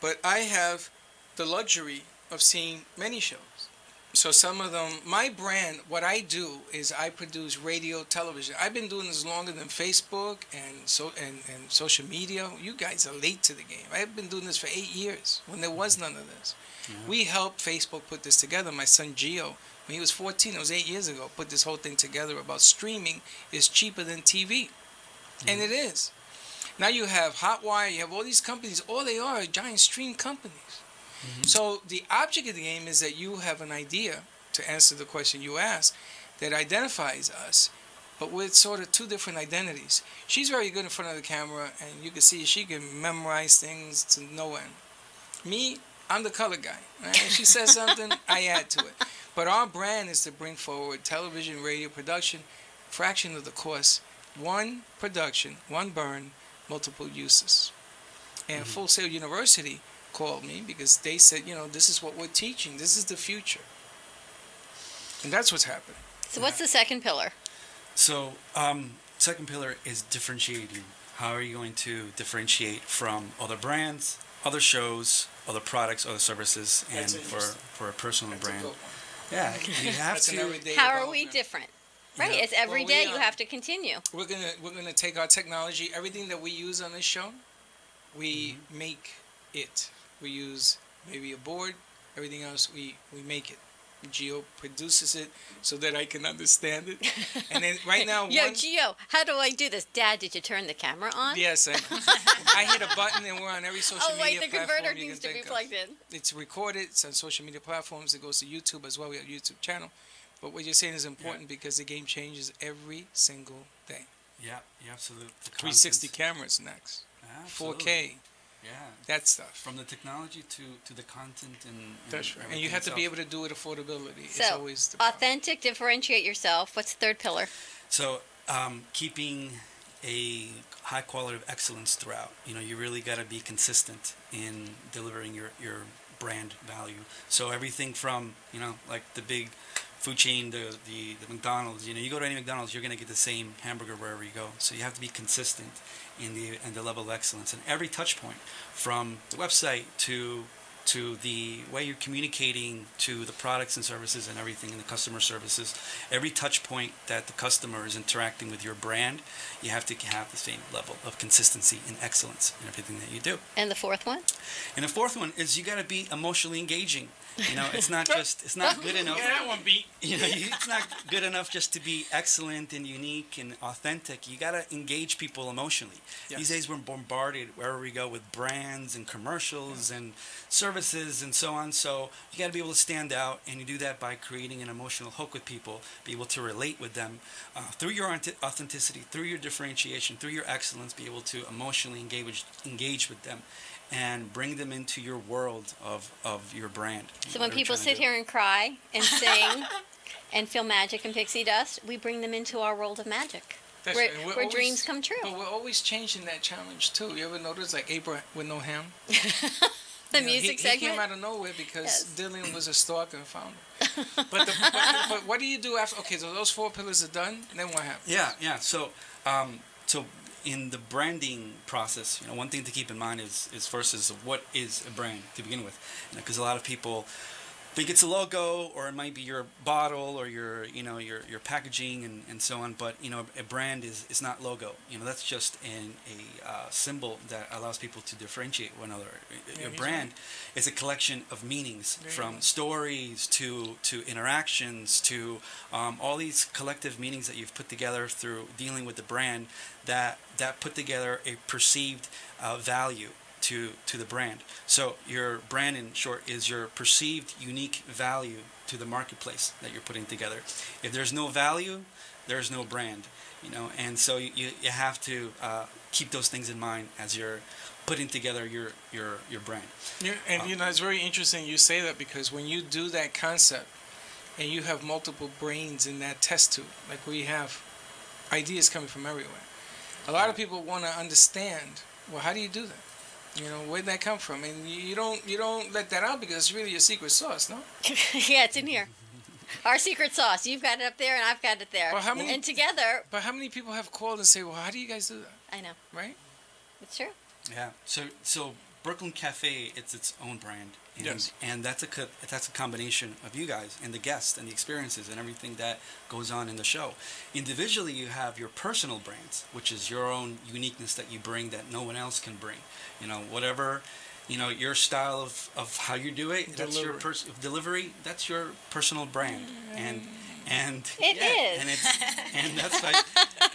But I have the luxury of seeing many shows. So some of them, my brand, what I do is I produce radio, television. I've been doing this longer than Facebook and so and, and social media. You guys are late to the game. I've been doing this for eight years when there was none of this. We helped Facebook put this together. My son Gio, when he was 14, it was eight years ago, put this whole thing together about streaming is cheaper than TV. And mm-hmm. it is. Now you have Hotwire, you have all these companies, all they are are giant stream companies. Mm-hmm. So the object of the game is that you have an idea, to answer the question you asked, that identifies us, but with sort of two different identities. She's very good in front of the camera, and you can see she can memorize things to no end. Me, I'm the color guy. Right? If she says something, I add to it. But our brand is to bring forward television, radio production, fraction of the cost, one production, one burn, multiple uses. And Full Sail University called me because they said, you know, this is what we're teaching. This is the future. And that's what's happening. So what's the second pillar? So, um, second pillar is differentiating. How are you going to differentiate from other brands, other shows, other products, other services, and for for a personal That's brand? good one. Yeah, you have That's to. How are we different? Right, Yeah. it's every Well, we, day you um, have to continue. We're gonna we're gonna take our technology, everything that we use on this show, we make it. We use maybe a board, everything else we we make it. Gio produces it so that I can understand it. And then right now, Yo, one, Gio, how do I do this? Dad, did you turn the camera on? yes, I, I hit a button and we're on every oh, social Oh wait, media the converter needs to be plugged of. in. It's recorded. It's on social media platforms. It goes to YouTube as well. We have a YouTube channel. But what you're saying is important because the game changes every single day. Yeah, yeah, absolutely. 360 cameras next. Absolutely. 4K. Yeah, That stuff. from the technology to, to the content and, and That's right. And you have to be able to do it affordability. it's always the problem. authentic, differentiate yourself. What's the third pillar? So, um, keeping a high quality of excellence throughout. You know, you really got to be consistent in delivering your, your brand value. So everything from you know like the big food chain, the, the the McDonald's. You know, you go to any McDonald's, you're gonna get the same hamburger wherever you go. So you have to be consistent in the in the level of excellence and every touch point, from the website to to the way you're communicating to the products and services and everything and the customer services. Every touch point that the customer is interacting with your brand, you have to have the same level of consistency and excellence in everything that you do. And the fourth one? And the fourth one is you got to be emotionally engaging. You know, it's not just it's not good enough. Yeah, that one beat. You know, it's not good enough just to be excellent and unique and authentic. You got to engage people emotionally. These days, we're bombarded wherever we go with brands and commercials and services and so on. So you got to be able to stand out, and you do that by creating an emotional hook with people, be able to relate with them uh, through your authenticity, through your differentiation, through your excellence. Be able to emotionally engage engage with them. And bring them into your world of, of your brand. So when What are we people sit here and cry and sing and feel magic and pixie dust, we bring them into our world of magic. That's where right. Where always- dreams come true. But we're always changing that challenge too. You ever notice like Abraham with no ham? The You know, music he, segment. He came out of nowhere because Yes. Dylan was a stalker and found him. But, the, but, but what do you do after? Okay, so those four pillars are done. Then what happens? Yeah, yeah. So, um, so in the branding process, you know, one thing to keep in mind is, is first is what is a brand to begin with, because a lot of people think it's a logo or it might be your bottle or your, you know, your, your packaging and, and so on. But you know, a brand is, is not logo. You know, that's just an, a uh, symbol that allows people to differentiate one another. A brand is a collection of meanings There from stories to to interactions to um, all these collective meanings that you've put together through dealing with the brand that that put together a perceived uh, value to to the brand. So your brand, in short, is your perceived unique value to the marketplace that you're putting together. If there's no value, there's no brand. You know, and so you, you have to uh, keep those things in mind as you're putting together your your your brand. Yeah, and you know it's very interesting you say that because when you do that concept, and you have multiple brains in that test tube, like we have ideas coming from everywhere. A lot of people want to understand. Well, how do you do that? You know, where'd that come from? And you, you don't you don't let that out because it's really your secret sauce, no? yeah, it's in here. Our secret sauce. You've got it up there, and I've got it there. Well, how many- and together, But how many people have called and say, "Well, how do you guys do that?" I know Right? it's true. Yeah. So so Brooklyn Cafe, it's its own brand, and Yes. and that's a co- that's a combination of you guys and the guests and the experiences and everything that goes on in the show. Individually, you have your personal brands, which is your own uniqueness that you bring that no one else can bring. You know, whatever. You know your style of, of how you do it. That's your Delivery. pers- delivery. That's your personal brand, and and It yeah, is. and it's and that's why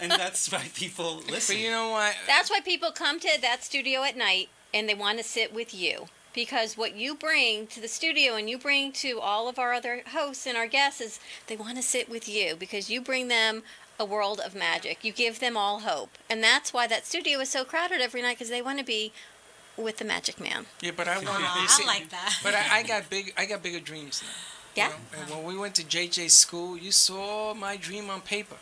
and that's why people listen. But you know what? That's why people come to that studio at night and they want to sit with you. Because what you bring to the studio and you bring to all of our other hosts and our guests is they want to sit with you because you bring them a world of magic. You give them all hope. And that's why that studio is so crowded every night because they want to be with the magic man. Yeah, but I want. Aw, you see, I like that. But I, I got big. I got bigger dreams now. Yeah. You know? And when we went to JJ's school, you saw my dream on paper.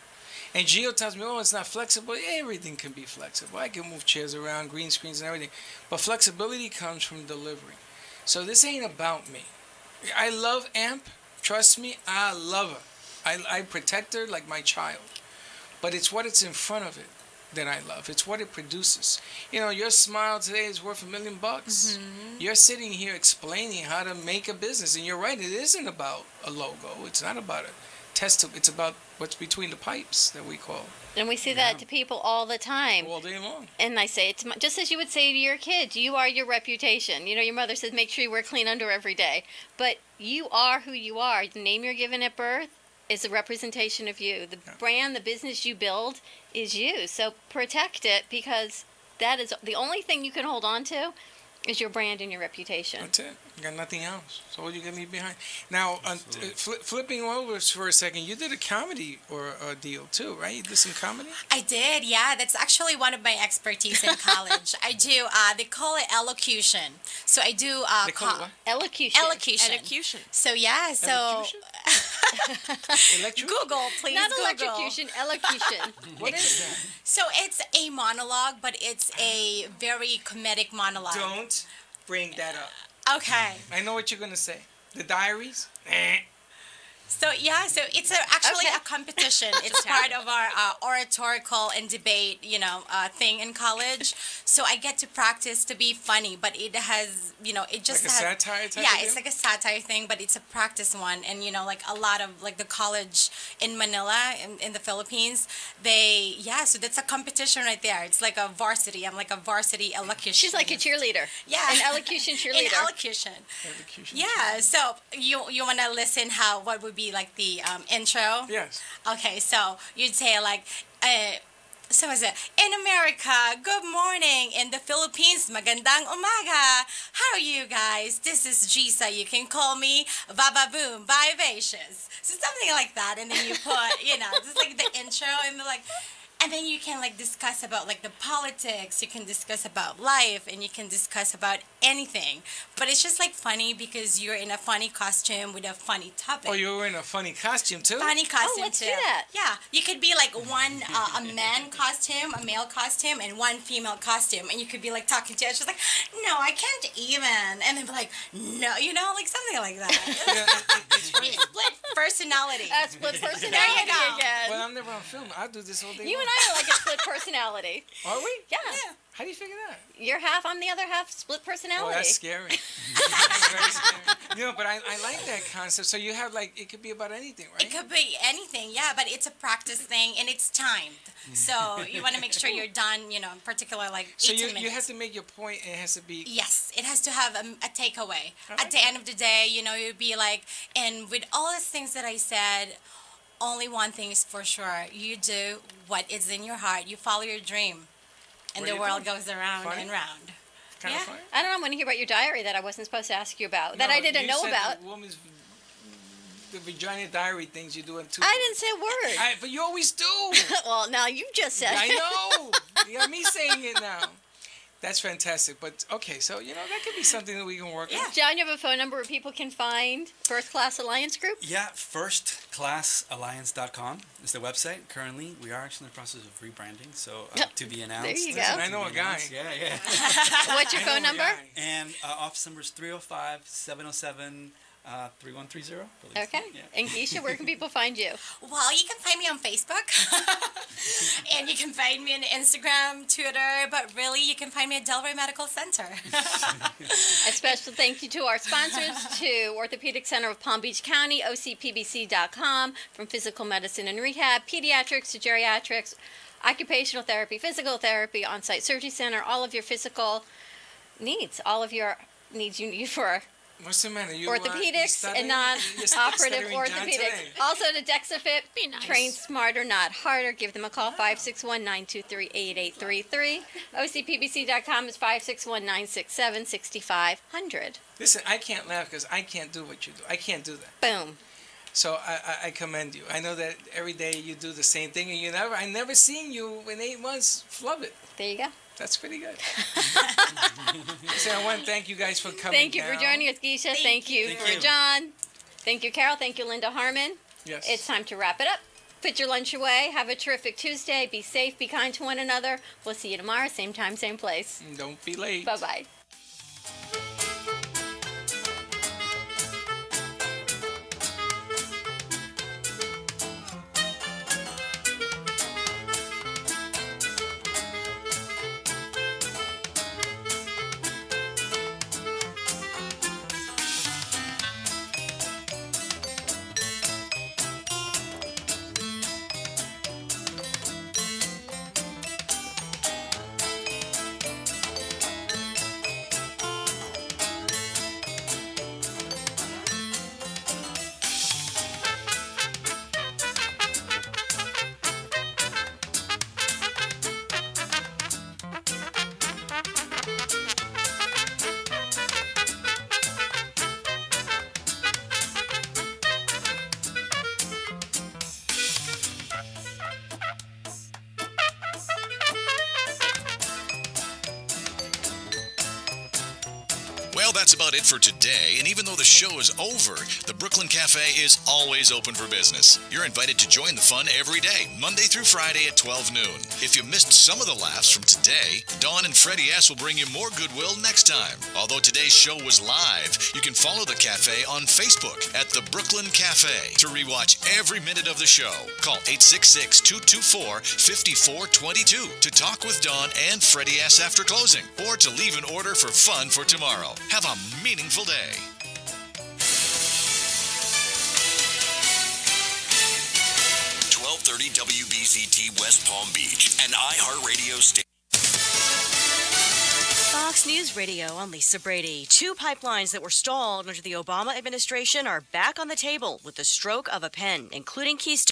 And Gio tells me, oh, it's not flexible. Everything can be flexible. I can move chairs around, green screens, and everything. But flexibility comes from delivery. So this ain't about me. I love Amp. Trust me, I love her. I, I protect her like my child. But it's what it's in front of it that I love. It's what it produces. You know, your smile today is worth a million bucks. Mm-hmm. You're sitting here explaining how to make a business, and you're right. It isn't about a logo. It's not about a test. It's about what's between the pipes that we call And we see that to people all the time. all day long. And I say it to my, just as you would say to your kids, you are your reputation. You know, your mother says make sure you wear clean underwear every day. But you are who you are. The name you're given at birth is a representation of you. The Yeah. brand, the business you build is you. So protect it because that is the only thing you can hold on to is your brand and your reputation. That's it. You got nothing else. So what you got me behind. Now, uh, t- fli flipping over for a second, you did a comedy or a deal too, right? You did some comedy. I did, yeah. That's actually one of my expertise in college. I do. Uh, they call it elocution. So I do. Uh, They call it what? Elocution. Elocution. Elocution. So yeah. So Elocution? Electric. Google, please. Not Google. electrocution, elocution. What is that? So it's a monologue, but it's a very comedic monologue. Don't bring that up. Okay. I know what you're gonna say. The diaries. Eh. So yeah, so it's a, actually Okay. a competition. It's part of our uh, oratorical and debate, you know, uh, thing in college. So I get to practice to be funny, but it has, you know, it just Like a has, satire type Yeah, of it's like a satire thing, but it's a practice one. And you know, like a lot of like the college in Manila in, in the Philippines, they yeah. So that's a competition right there. It's like a varsity. I'm like a varsity elocution. She's like a cheerleader. Yeah. An elocution in cheerleader. elocution. Elocution. Yeah. So you you want to listen how what would be like the um, intro? Yes. Okay, so you'd say like, uh, so is it in America? Good morning. In the Philippines, magandang umaga. How are you guys? This is Gisa. You can call me Baba Boom Vivacious. So something like that, and then you put, you know, just like the intro, and like. And then you can like discuss about like the politics, you can discuss about life, and you can discuss about anything. But it's just like funny because you're in a funny costume with a funny topic Oh, you're in a funny costume too. funny costume oh, let's do that. Yeah, you could be like one uh, a man costume, a male costume, and one female costume, and you could be like talking to her. She's like, "No, I can't even," and then be like, "No," you know, like something like that. Yeah, it- it's funny. Split personality. A split personality There you go. again. Well, I'm never on film. I'll do this all day. you long. and I are like a split personality. Are we? Yeah. How do you figure that? You're half, I'm the other half, split Oh, personality. that's scary. that's very scary. No, but I, I like that concept. So you have like it could be about anything, right? It could be anything, yeah, but it's a practice thing and it's timed. So you want to make sure you're done, you know, in particular like 18 so you minutes. you have to make your point. and It has to be. Yes, it has to have a, a takeaway. I At like the end of the day, you know, you'd be like, and with all these things that I said, only one thing is for sure. You do what is in your heart. You follow your dream. And the world doing? goes around Funny? and round. Kind Yeah. of funny. I don't know, I want to hear about your diary that I wasn't supposed to ask you about, that I didn't you know said about. The woman's the vagina diary things you do in two. I didn't say a word. I, but you always do. well, now you just said I know. You got me saying it now. That's fantastic. But okay, so you know that could be something that we can work on. John, you have a phone number where people can find First Class Alliance Group? Yeah, firstclassalliance.com is the website. Currently, we are actually in the process of rebranding, so uh, to be announced. There you To go. I know a guy. announced. Yeah, yeah. What's your I phone number? and uh, office number is 305 707 uh, 3130. Okay. Yeah. And Keisha, where can people find you? Well, you can find me on Facebook. and you can find me on Instagram, Twitter, but really you can find me at Delray Medical Center. A special thank you to our sponsors, to Orthopedic Center of Palm Beach County, OCPBC.com, from physical medicine and rehab, pediatrics to geriatrics, occupational therapy, physical therapy, on site surgery center, all of your physical needs, all of your needs you need for What's the matter? You, uh, you orthopedics stuttering? and non-operative orthopedics. Also to Dexafit, Be nice. train smarter, not harder. Give them a call, 561 923 8833. OCPBC.com is 561 967 6500. Listen, I can't laugh because I can't do what you do. I can't do that. Boom. So I, I, I commend you. I know that every day you do the same thing, and you never. I never seen you in eight months flub it. There you go. That's pretty good. so I want to thank you guys for coming. Thank you for joining us, Geisha. Thank, you Thank for you. John. Thank you, Carol. Thank you, Linda Harmon. Yes. It's time to wrap it up. Put your lunch away. Have a terrific Tuesday. Be safe. Be kind to one another. We'll see you tomorrow, same time, same place. Don't be late. Bye bye. About it for today. And even though the show is over, the Brooklyn Cafe is always open for business. You're invited to join the fun every day, Monday through Friday at 12 noon. If you missed some of the laughs from today, Dawn and Freddie S. will bring you more goodwill next time. Although today's show was live, you can follow the cafe on Facebook at the Brooklyn Cafe to rewatch every minute of the show. Call 866 224 5422 to talk with Dawn and Freddie S. after closing or to leave an order for fun for tomorrow. Have a meaningful day. WBZT West Palm Beach, iHeartRadio station. Fox News Radio, I'm Lisa Brady. Two pipelines that were stalled under the Obama administration are back on the table with the stroke of a pen, including Keystone.